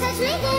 touch me there.